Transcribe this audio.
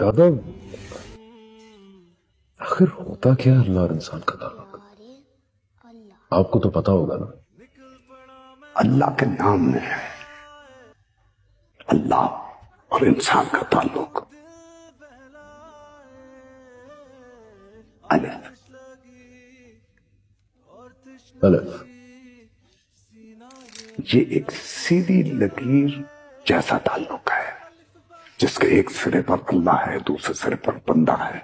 दादा आखिर होता क्या है अल्लाह और इंसान का ताल्लुक आपको तो पता होगा ना अल्लाह के नाम में है अल्लाह और इंसान का ताल्लुक अलिफ अलफ ये एक सीधी लकीर जैसा ताल्लुक है जिसके एक सिरे पर अल्लाह है दूसरे सिरे पर बंदा है।